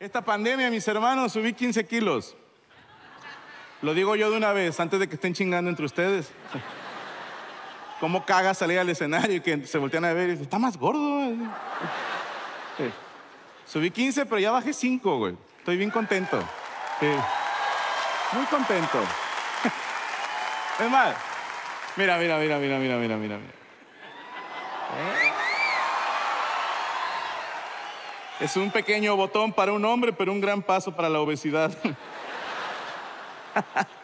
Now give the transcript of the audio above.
Esta pandemia, mis hermanos, subí 15 kilos. Lo digo yo de una vez, antes de que estén chingando entre ustedes. ¿Cómo caga salir al escenario y que se voltean a ver y dicen, está más gordo? Sí. Subí 15, pero ya bajé 5, güey. Estoy bien contento. Muy contento. Es más, mira, mira, mira, mira, mira, mira, mira. mira. Es un pequeño botón para un hombre, pero un gran paso para la obesidad.